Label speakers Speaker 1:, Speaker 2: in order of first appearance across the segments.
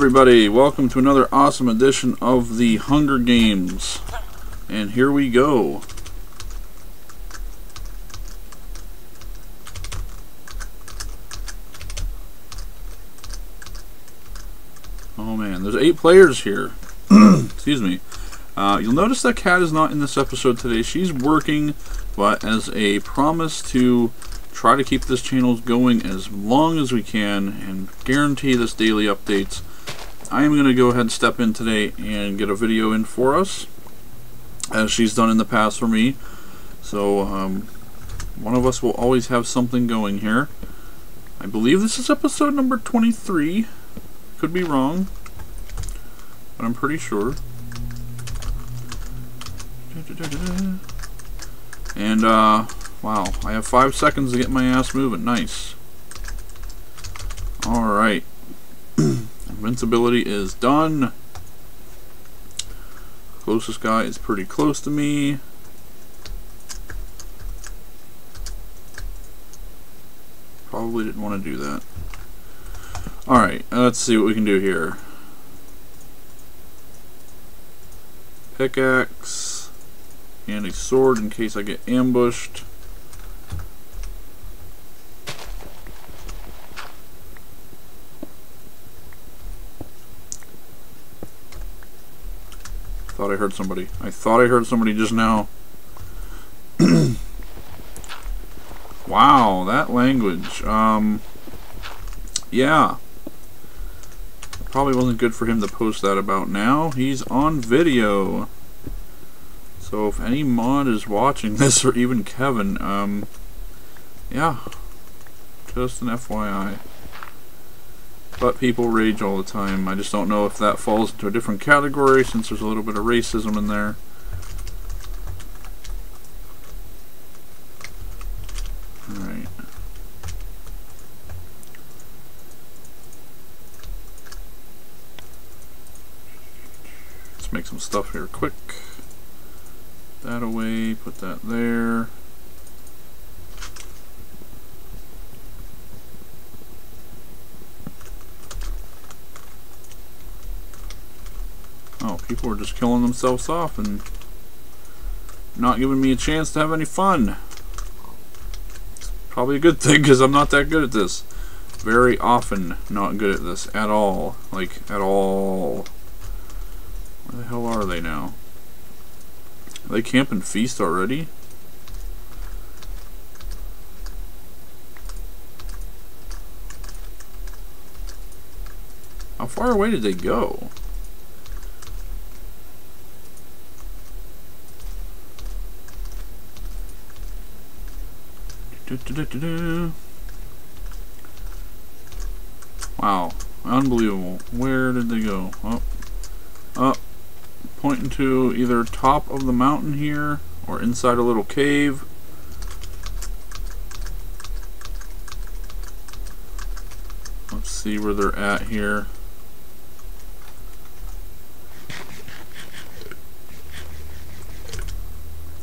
Speaker 1: Everybody. Welcome to another awesome edition of the Hunger Games. And here we go. Oh man, there's eight players here. Excuse me. Uh, you'll notice that Kat is not in this episode today. She's working, but as a promise to try to keep this channel going as long as we can and guarantee this daily updates, I am going to go ahead and step in today and get a video in for us, as she's done in the past for me. So, um, one of us will always have something going here. I believe this is episode number 23. Could be wrong, but I'm pretty sure. And, uh, wow, I have five seconds to get my ass moving. Nice. Alright. Invincibility is done. Closest guy is pretty close to me. Probably didn't want to do that. Alright, let's see what we can do here. Pickaxe. And a sword in case I get ambushed. Thought I heard somebody. I thought I heard somebody just now. wow, that language. Um, yeah. Probably wasn't good for him to post that about now. He's on video. So if any mod is watching this, or even Kevin, um, yeah, just an FYI. But people rage all the time. I just don't know if that falls into a different category since there's a little bit of racism in there. Alright. Let's make some stuff here quick. That away, put that there. Oh, people are just killing themselves off and not giving me a chance to have any fun. It's probably a good thing because I'm not that good at this. Very often not good at this at all. Like, at all. Where the hell are they now? Are they and feast already? How far away did they go? Do, do, do, wow, unbelievable. Where did they go? Up, up, pointing to either top of the mountain here or inside a little cave. Let's see where they're at here.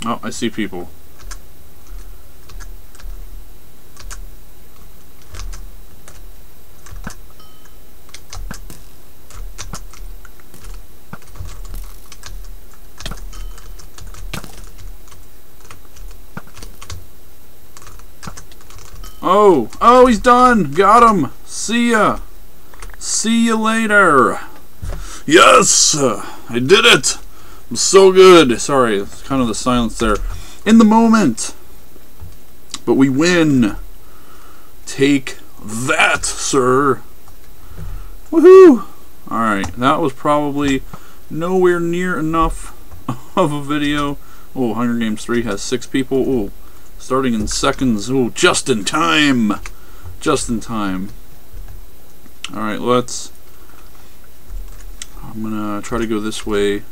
Speaker 1: Oh, I see people. Oh, oh, he's done. Got him. See ya. See you later. Yes, I did it. I'm so good. Sorry, it's kind of the silence there. In the moment. But we win. Take that, sir. Woohoo! Alright, that was probably nowhere near enough of a video. Oh, Hunger Games 3 has six people. Oh, starting in seconds. Oh, just in time. Just in time. Alright, let's... I'm gonna try to go this way.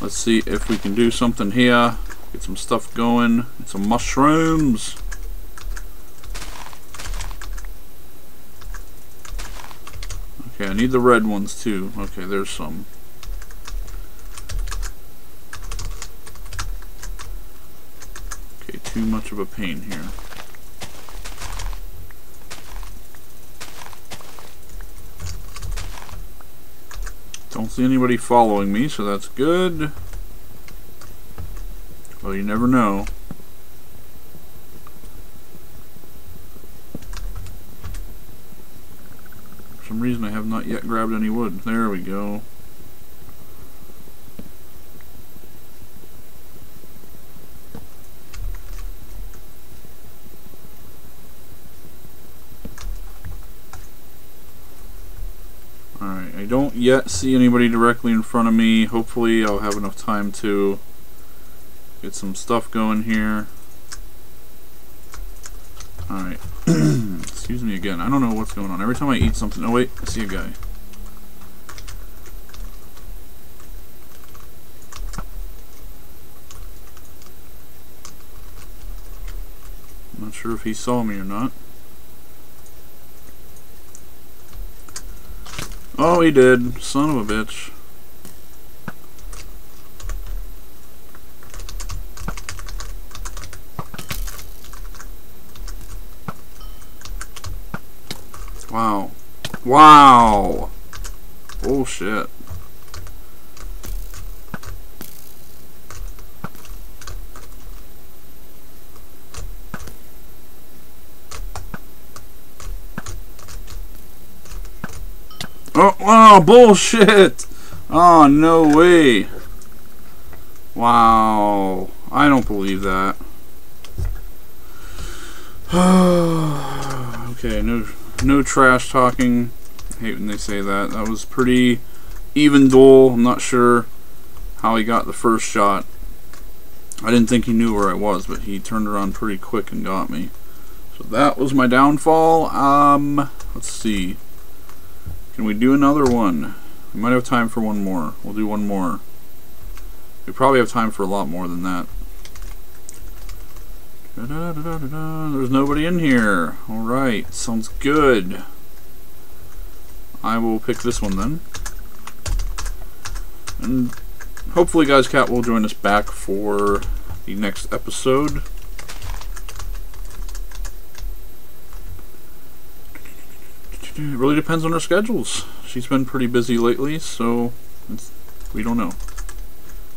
Speaker 1: Let's see if we can do something here. Get some stuff going. Get some mushrooms. Okay, I need the red ones too. Okay, there's some. too much of a pain here. Don't see anybody following me, so that's good. Well, you never know. For some reason I have not yet grabbed any wood. There we go. Yet see anybody directly in front of me. Hopefully I'll have enough time to get some stuff going here. Alright. Excuse me again. I don't know what's going on. Every time I eat something... Oh wait, I see a guy. I'm not sure if he saw me or not. Oh, he did. Son of a bitch. Wow. Wow! Oh, Bullshit. Oh, bullshit! Oh, no way. Wow. I don't believe that. okay, no no trash talking. I hate when they say that. That was pretty even duel. I'm not sure how he got the first shot. I didn't think he knew where I was, but he turned around pretty quick and got me. So that was my downfall. Um, let's see. Can we do another one? We might have time for one more. We'll do one more. We probably have time for a lot more than that. Da -da -da There's nobody in here. Alright, sounds good. I will pick this one then. And hopefully Guys Cat will join us back for the next episode. It really depends on her schedules. She's been pretty busy lately, so we don't know.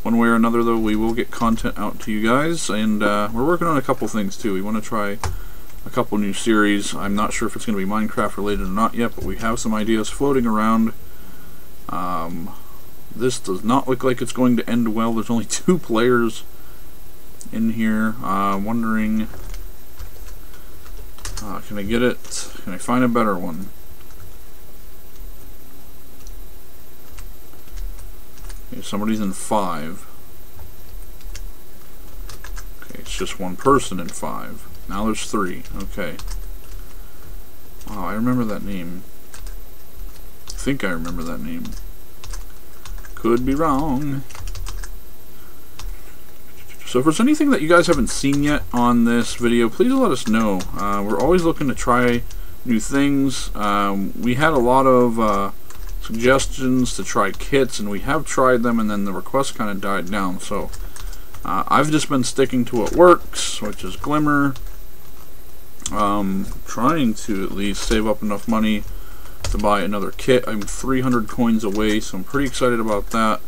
Speaker 1: One way or another, though, we will get content out to you guys, and uh, we're working on a couple things, too. We want to try a couple new series. I'm not sure if it's going to be Minecraft related or not yet, but we have some ideas floating around. Um, this does not look like it's going to end well. There's only two players in here. Uh, wondering, uh, can I get it? Can I find a better one? Okay, somebody's in five. Okay, it's just one person in five. Now there's three. Okay. Wow, I remember that name. I think I remember that name. Could be wrong. So if there's anything that you guys haven't seen yet on this video, please let us know. Uh, we're always looking to try new things. Um, we had a lot of uh, suggestions to try kits, and we have tried them, and then the request kind of died down. So uh, I've just been sticking to what works, which is Glimmer. Um, trying to at least save up enough money to buy another kit. I'm 300 coins away, so I'm pretty excited about that.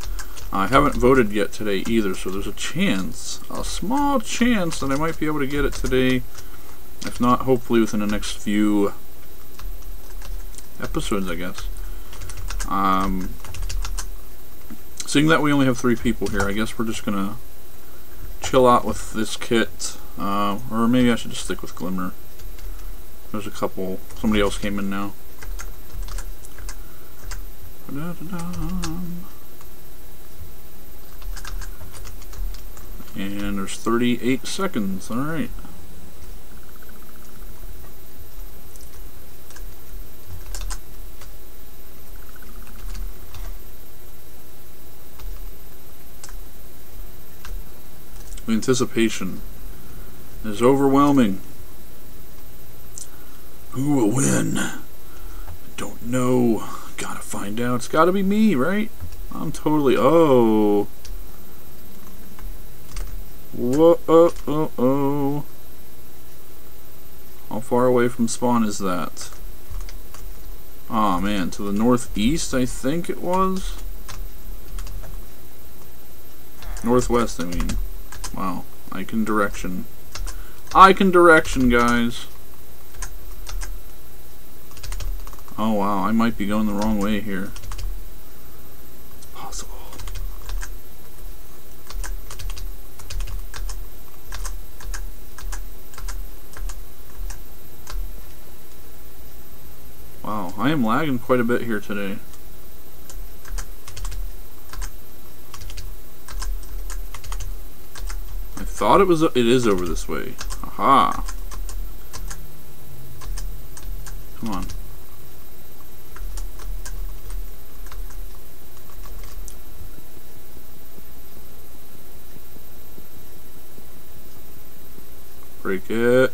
Speaker 1: I haven't voted yet today either, so there's a chance, a small chance that I might be able to get it today. If not, hopefully within the next few episodes, I guess. Um, seeing that we only have three people here, I guess we're just gonna chill out with this kit. Uh, or maybe I should just stick with Glimmer. There's a couple. Somebody else came in now. Da -da -da. And there's 38 seconds. Alright. The anticipation is overwhelming. Who will win? I don't know. Gotta find out. It's gotta be me, right? I'm totally... Oh. Whoa, oh, oh, oh. How far away from spawn is that? oh, man, to the northeast, I think it was? Northwest, I mean. Wow. I can direction. I can direction, guys. Oh, wow. I might be going the wrong way here. Possible. Wow. I am lagging quite a bit here today. Thought it was, it is over this way. Aha. Come on. Break it.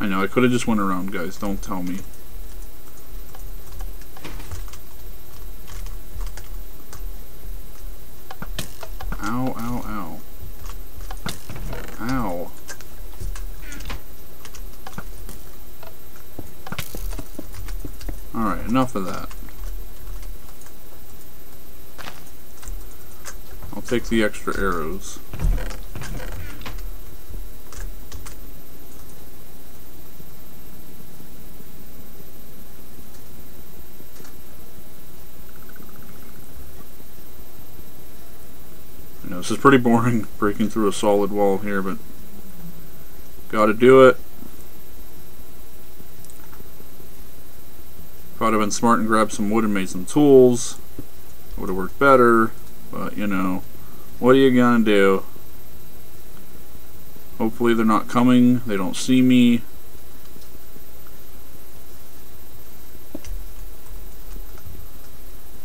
Speaker 1: I know, I could have just went around, guys. Don't tell me. Enough of that. I'll take the extra arrows. Know, this is pretty boring breaking through a solid wall here, but gotta do it. If I'd have been smart and grabbed some wood and made some tools, would have worked better. But, you know, what are you gonna do? Hopefully they're not coming. They don't see me.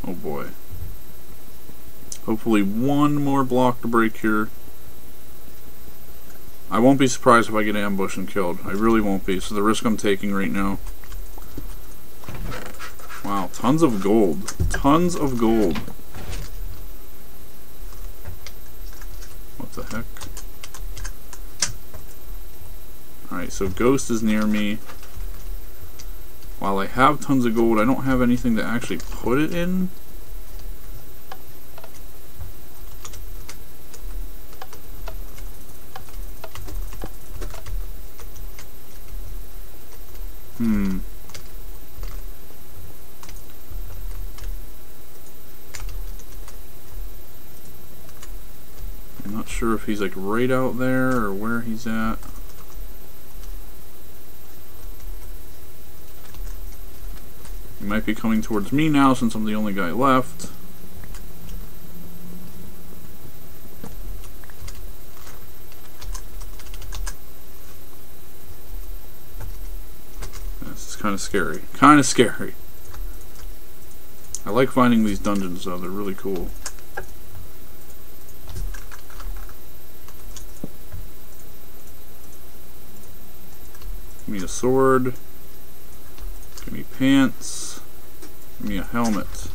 Speaker 1: Oh boy. Hopefully one more block to break here. I won't be surprised if I get ambushed and killed. I really won't be. So the risk I'm taking right now. Wow, tons of gold. Tons of gold. What the heck? Alright, so Ghost is near me. While I have tons of gold, I don't have anything to actually put it in. Hmm. sure if he's like right out there or where he's at. He might be coming towards me now since I'm the only guy left. This is kind of scary. Kind of scary. I like finding these dungeons though, they're really cool. A sword. Give me pants. Give me a helmet.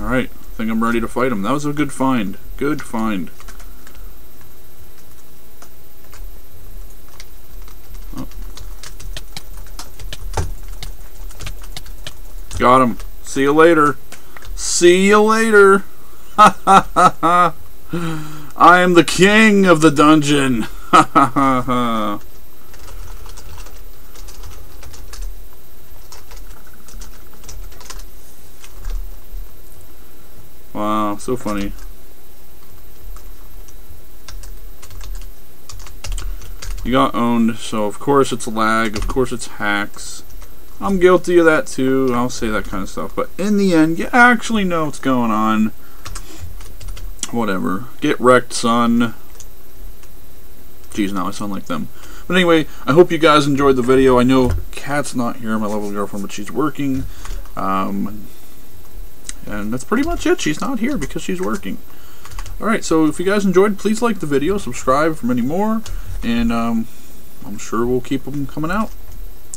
Speaker 1: Alright, I think I'm ready to fight him. That was a good find. Good find. Oh. Got him. See you later. See you later. I am the king of the dungeon. wow, so funny. You got owned, so of course it's lag, of course it's hacks. I'm guilty of that too, I'll say that kind of stuff. But in the end, you actually know what's going on whatever. Get wrecked, son. Jeez, now I sound like them. But anyway, I hope you guys enjoyed the video. I know Kat's not here, my lovely girlfriend, but she's working. Um, and that's pretty much it. She's not here because she's working. Alright, so if you guys enjoyed, please like the video, subscribe for many more, and um, I'm sure we'll keep them coming out.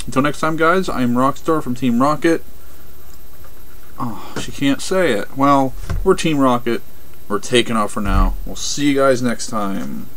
Speaker 1: Until next time, guys, I am Rockstar from Team RockCat. Oh, she can't say it. Well, we're Team RockCat. We're taking off for now. We'll see you guys next time.